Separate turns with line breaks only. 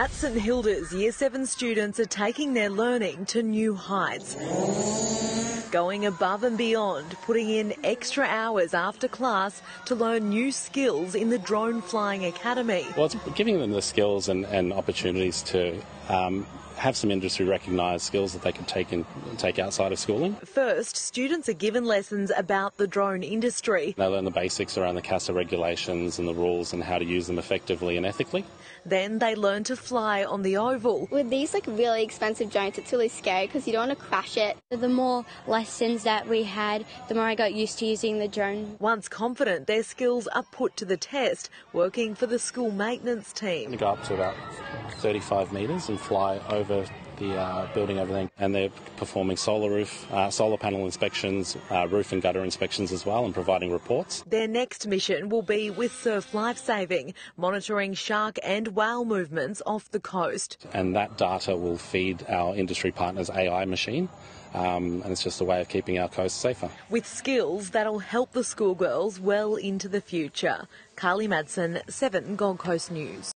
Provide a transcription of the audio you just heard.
At St Hilda's, Year 7 students are taking their learning to new heights. Going above and beyond, putting in extra hours after class to learn new skills in the Drone Flying Academy.
Well, it's giving them the skills and, and opportunities to um, have some industry recognised skills that they can take and take outside of schooling.
First, students are given lessons about the drone industry.
They learn the basics around the CASA regulations and the rules and how to use them effectively and ethically.
Then they learn to fly on the oval.
With these like really expensive drones, it's really scary because you don't want to crash it.
The more lessons that we had, the more I got used to using the drone.
Once confident, their skills are put to the test, working for the school maintenance team.
They go up to about 35 metres and fly over the uh, building over there. And they're performing solar roof, uh, solar panel inspections, uh, roof and gutter inspections as well, and providing reports.
Their next mission will be with Surf Lifesaving, monitoring shark and whale movements off the coast.
And that data will feed our industry partners' AI machine. Um, and it's just a way of keeping our coast safer.
With skills that'll help the schoolgirls well into the future. Carly Madsen, 7 Gold Coast News.